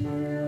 much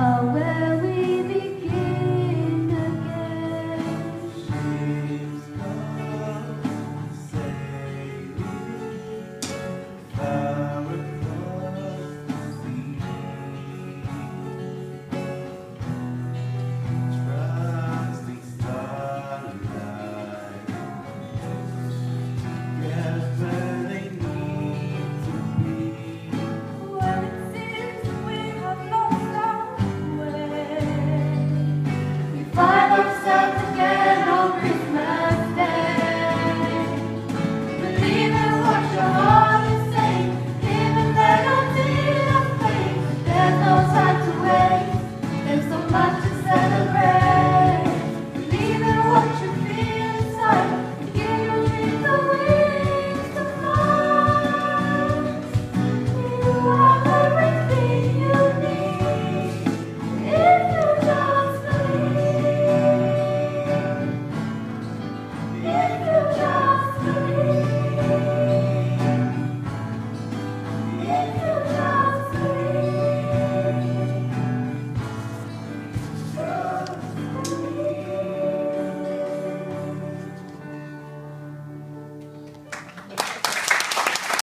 away.